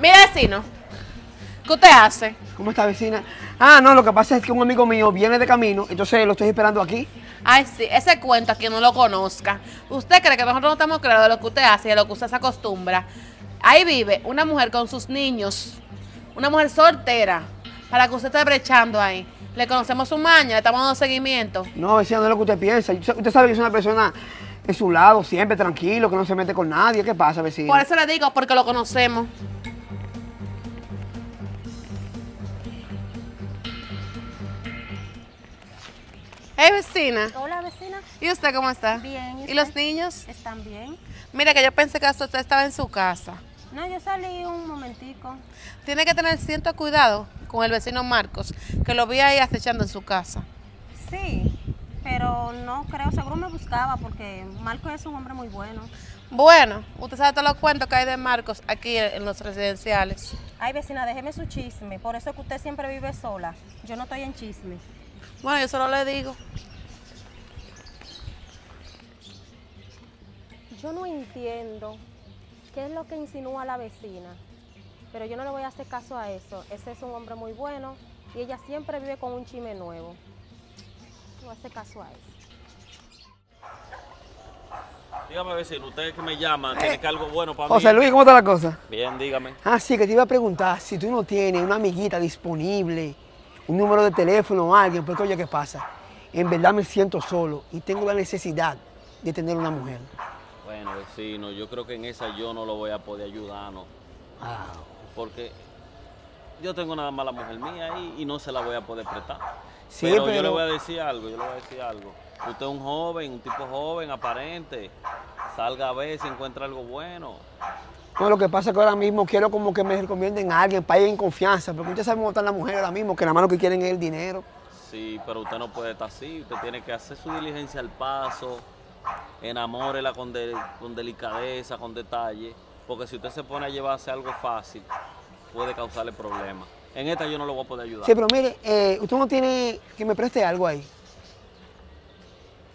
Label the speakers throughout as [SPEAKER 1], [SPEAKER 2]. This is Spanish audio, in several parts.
[SPEAKER 1] Mira, vecino, ¿qué usted hace?
[SPEAKER 2] ¿Cómo está, vecina? Ah, no, lo que pasa es que un amigo mío viene de camino, entonces lo estoy esperando aquí.
[SPEAKER 1] Ay, sí, ese cuento a quien no lo conozca. ¿Usted cree que nosotros no estamos claros de lo que usted hace y de lo que usted se acostumbra? Ahí vive una mujer con sus niños, una mujer soltera, para que usted esté brechando ahí. Le conocemos su maña, le estamos dando seguimiento.
[SPEAKER 2] No, vecina, no es lo que usted piensa. Usted sabe que es una persona de su lado, siempre tranquilo, que no se mete con nadie. ¿Qué pasa, vecina?
[SPEAKER 1] Por eso le digo, porque lo conocemos. Hey, vecina.
[SPEAKER 3] Hola, vecina.
[SPEAKER 1] ¿Y usted cómo está?
[SPEAKER 3] Bien, ¿y
[SPEAKER 1] ¿Y los niños?
[SPEAKER 3] ¿Están bien?
[SPEAKER 1] Mira que yo pensé que usted estaba en su casa.
[SPEAKER 3] No, yo salí un momentico.
[SPEAKER 1] Tiene que tener cierto cuidado con el vecino Marcos, que lo vi ahí acechando en su casa.
[SPEAKER 3] Sí, pero no creo, seguro me buscaba porque Marco es un hombre muy bueno.
[SPEAKER 1] Bueno, usted sabe todos los cuentos que hay de Marcos aquí en los residenciales.
[SPEAKER 3] Ay, vecina, déjeme su chisme. Por eso que usted siempre vive sola. Yo no estoy en chisme.
[SPEAKER 1] Bueno, yo solo le digo.
[SPEAKER 3] Yo no entiendo qué es lo que insinúa la vecina, pero yo no le voy a hacer caso a eso. Ese es un hombre muy bueno y ella siempre vive con un chisme nuevo. No voy a hacer caso a eso.
[SPEAKER 4] Dígame, vecino, usted que me llama, tiene que algo bueno para mí.
[SPEAKER 2] José Luis, ¿cómo está la cosa?
[SPEAKER 4] Bien, dígame.
[SPEAKER 2] Ah, sí, que te iba a preguntar si tú no tienes una amiguita disponible, un número de teléfono o alguien, porque oye, ¿qué pasa? En verdad me siento solo y tengo la necesidad de tener una mujer.
[SPEAKER 4] Bueno, vecino, yo creo que en esa yo no lo voy a poder ayudar, ¿no?
[SPEAKER 2] Ah,
[SPEAKER 4] Porque yo tengo nada más la mujer mía ahí y no se la voy a poder prestar.
[SPEAKER 2] Sí,
[SPEAKER 4] pero, yo
[SPEAKER 2] pero-
[SPEAKER 4] le voy a decir algo, yo le voy a decir algo. Usted es un joven, un tipo joven, aparente. Salga a ver si encuentra algo bueno.
[SPEAKER 2] No, lo que pasa es que ahora mismo quiero como que me recomienden a alguien para ir en confianza, porque usted sabe cómo están las mujeres ahora mismo, que nada más lo que quieren es el dinero.
[SPEAKER 4] Sí, pero usted no puede estar así. Usted tiene que hacer su diligencia al paso. Enamórela con, de- con delicadeza, con detalle. Porque si usted se pone a llevarse algo fácil, puede causarle problemas. En esta yo no lo voy a poder ayudar.
[SPEAKER 2] Sí, pero mire, eh, usted no tiene que me preste algo ahí.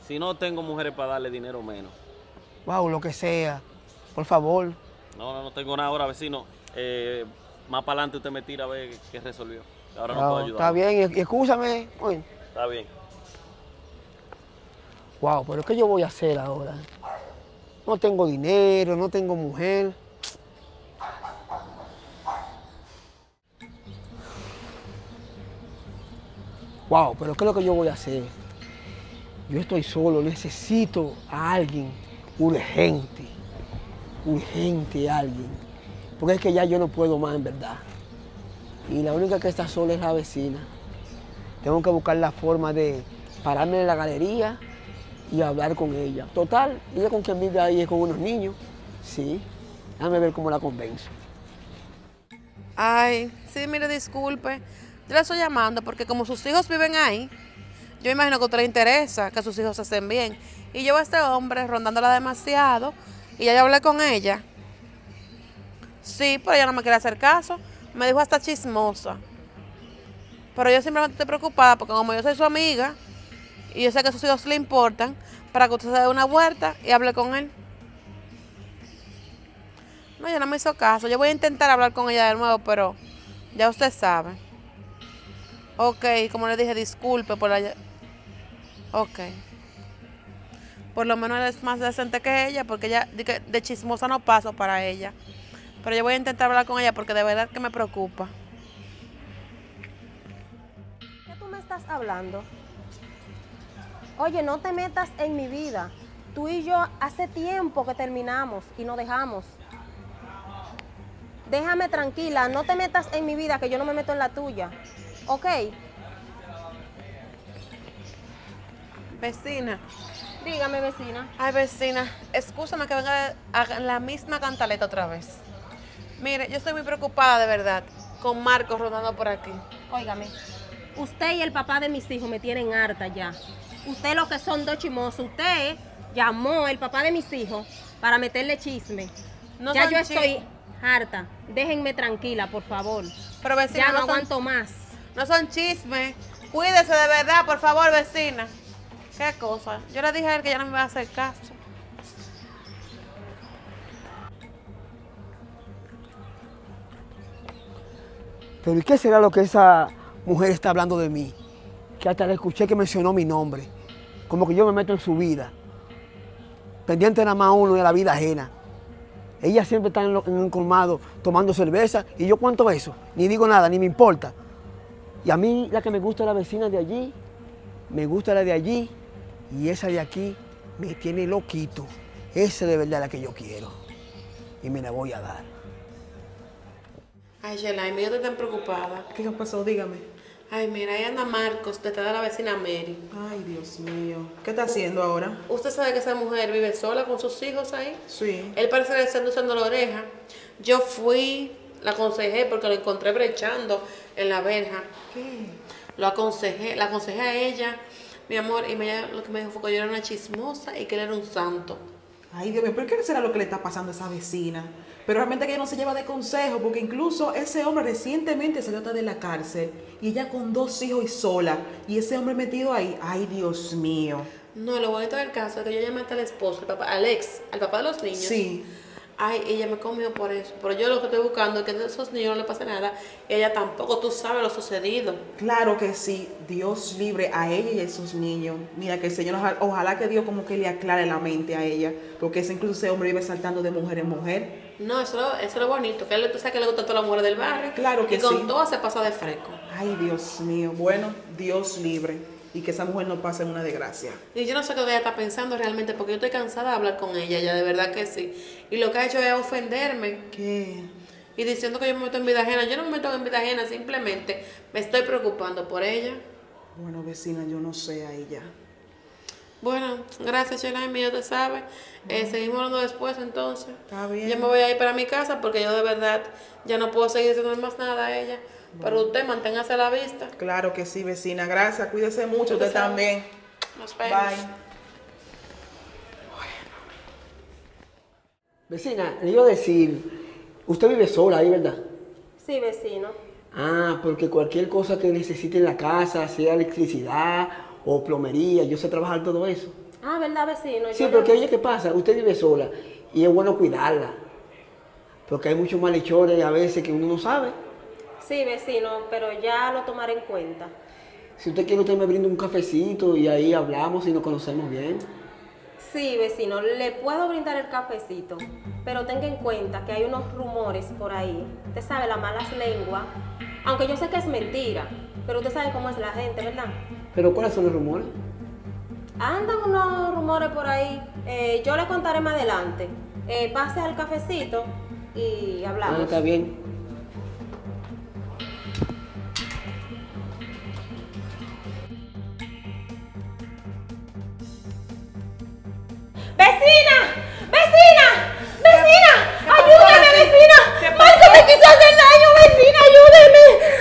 [SPEAKER 4] Si no tengo mujeres para darle dinero menos.
[SPEAKER 2] Wow, lo que sea. Por favor.
[SPEAKER 4] No, no, no tengo nada ahora, vecino. Eh, más para adelante usted me tira a ver qué resolvió. Ahora no puedo ayudar.
[SPEAKER 2] está bien, y, y escúchame. Oye,
[SPEAKER 4] Está bien.
[SPEAKER 2] Wow, pero ¿qué yo voy a hacer ahora? No tengo dinero, no tengo mujer. Wow, pero ¿qué es lo que yo voy a hacer? Yo estoy solo, necesito a alguien urgente, urgente alguien. Porque es que ya yo no puedo más en verdad. Y la única que está sola es la vecina. Tengo que buscar la forma de pararme en la galería y hablar con ella. Total, ella con quien vive ahí es con unos niños. Sí, déjame ver cómo la convenzo.
[SPEAKER 1] Ay, sí, mire, disculpe. Yo la estoy llamando porque como sus hijos viven ahí, yo imagino que a usted le interesa que sus hijos estén bien. Y yo a este hombre rondándola demasiado y ya hablé con ella. Sí, pero ella no me quiere hacer caso. Me dijo hasta chismosa. Pero yo simplemente estoy preocupada porque como yo soy su amiga y yo sé que sus hijos le importan, para que usted se dé una vuelta y hable con él. No, ella no me hizo caso. Yo voy a intentar hablar con ella de nuevo, pero ya usted sabe. Ok, como le dije, disculpe por la... Ok. Por lo menos él es más decente que ella, porque ella de chismosa no paso para ella. Pero yo voy a intentar hablar con ella porque de verdad que me preocupa.
[SPEAKER 3] ¿Qué tú me estás hablando? Oye, no te metas en mi vida. Tú y yo hace tiempo que terminamos y nos dejamos. Déjame tranquila, no te metas en mi vida que yo no me meto en la tuya. ¿Ok?
[SPEAKER 1] Vecina.
[SPEAKER 3] Dígame, vecina.
[SPEAKER 1] Ay, vecina, escúchame que venga a la misma cantaleta otra vez. Mire, yo estoy muy preocupada de verdad con Marcos rodando por aquí.
[SPEAKER 3] Óigame, usted y el papá de mis hijos me tienen harta ya. Usted lo que son dos chimosos. Usted llamó el papá de mis hijos para meterle chisme.
[SPEAKER 1] No
[SPEAKER 3] ya yo estoy harta. Déjenme tranquila, por favor.
[SPEAKER 1] Pero vecina,
[SPEAKER 3] Ya no
[SPEAKER 1] son-
[SPEAKER 3] aguanto más.
[SPEAKER 1] No son chismes. Cuídese de verdad, por favor, vecina. ¿Qué cosa? Yo le dije a él que ya no me iba a hacer caso.
[SPEAKER 2] Pero ¿y qué será lo que esa mujer está hablando de mí? Que hasta le escuché que mencionó mi nombre. Como que yo me meto en su vida. Pendiente nada más uno de la vida ajena. Ella siempre está en, lo- en un colmado tomando cerveza y yo cuánto eso. Ni digo nada, ni me importa. Y a mí la que me gusta es la vecina de allí, me gusta la de allí y esa de aquí me tiene loquito. Esa de verdad es la que yo quiero y me la voy a dar.
[SPEAKER 1] Ay, Shelaime, yo estoy tan preocupada.
[SPEAKER 5] ¿Qué pasó? Dígame.
[SPEAKER 1] Ay, mira, ahí anda Marcos, detrás de la vecina Mary.
[SPEAKER 5] Ay, Dios mío. ¿Qué está haciendo ahora?
[SPEAKER 1] ¿Usted sabe que esa mujer vive sola con sus hijos ahí?
[SPEAKER 5] Sí.
[SPEAKER 1] Él parece que le está usando la oreja. Yo fui, la aconsejé porque lo encontré brechando en la verja.
[SPEAKER 5] ¿Qué?
[SPEAKER 1] Lo aconsejé, la aconsejé a ella, mi amor, y me, lo que me dijo fue que yo era una chismosa y que él era un santo.
[SPEAKER 5] Ay, Dios mío, ¿pero qué será lo que le está pasando a esa vecina? Pero realmente que ella no se lleva de consejo, porque incluso ese hombre recientemente salió de la cárcel y ella con dos hijos y sola, y ese hombre metido ahí. Ay, Dios mío.
[SPEAKER 1] No, lo bonito del caso es que yo llamé hasta al esposo, al papá, al ex, al papá de los niños.
[SPEAKER 5] Sí.
[SPEAKER 1] Ay, ella me comió por eso. Pero yo lo que estoy buscando es que a esos niños no les pase nada. Ella tampoco, tú sabes lo sucedido.
[SPEAKER 5] Claro que sí, Dios libre a ella y a esos niños. Mira que el Señor, ojalá, ojalá que Dios como que le aclare la mente a ella, porque ese, incluso ese hombre vive saltando de mujer en mujer.
[SPEAKER 1] No, eso, eso es lo bonito. Que él, tú sabes que le gusta a todas las mujeres del barrio.
[SPEAKER 5] Claro que
[SPEAKER 1] y con
[SPEAKER 5] sí.
[SPEAKER 1] todas se pasa de fresco.
[SPEAKER 5] Ay, Dios mío. Bueno, Dios libre y que esa mujer no pase una desgracia.
[SPEAKER 1] Y yo no sé qué ella está pensando realmente, porque yo estoy cansada de hablar con ella, ya de verdad que sí. Y lo que ha hecho es ofenderme
[SPEAKER 5] ¿Qué?
[SPEAKER 1] y diciendo que yo me meto en vida ajena. Yo no me meto en vida ajena, simplemente me estoy preocupando por ella.
[SPEAKER 5] Bueno, vecina, yo no sé a ella.
[SPEAKER 1] Bueno, gracias, Shelaimi, ya te sabes. Eh, seguimos hablando después, entonces.
[SPEAKER 5] Está bien.
[SPEAKER 1] Yo me voy a ir para mi casa porque yo de verdad ya no puedo seguir diciendo más nada a ella. Pero usted manténgase a la vista.
[SPEAKER 5] Claro que sí, vecina. Gracias. Cuídese mucho.
[SPEAKER 1] Usted
[SPEAKER 5] Usted
[SPEAKER 1] sabe.
[SPEAKER 5] también.
[SPEAKER 1] Nos vemos.
[SPEAKER 5] Bye.
[SPEAKER 2] Vecina, le iba a decir, usted vive sola ahí, ¿verdad?
[SPEAKER 3] Sí, vecino.
[SPEAKER 2] Ah, porque cualquier cosa que necesite en la casa, sea electricidad o plomería, yo sé trabajar todo eso.
[SPEAKER 3] Ah, ¿verdad, vecino?
[SPEAKER 2] Sí, porque
[SPEAKER 3] le-
[SPEAKER 2] oye, ¿qué pasa? Usted vive sola y es bueno cuidarla. Porque hay muchos malhechores a veces que uno no sabe.
[SPEAKER 3] Sí, vecino, pero ya lo tomaré en cuenta.
[SPEAKER 2] Si usted quiere, usted me brinda un cafecito y ahí hablamos y nos conocemos bien.
[SPEAKER 3] Sí, vecino, le puedo brindar el cafecito, pero tenga en cuenta que hay unos rumores por ahí. Usted sabe, las malas lenguas. Aunque yo sé que es mentira, pero usted sabe cómo es la gente, ¿verdad?
[SPEAKER 2] ¿Pero cuáles son los rumores?
[SPEAKER 3] Andan unos rumores por ahí. Eh, yo les contaré más adelante. Eh, pase al cafecito y hablamos.
[SPEAKER 2] Ah, está bien.
[SPEAKER 3] ¡Vecina! ¡Vecina! ¡Vecina! ¡Ayúdame, vecina! ¡Marco me quiso hacer daño, vecina! ¡Ayúdeme!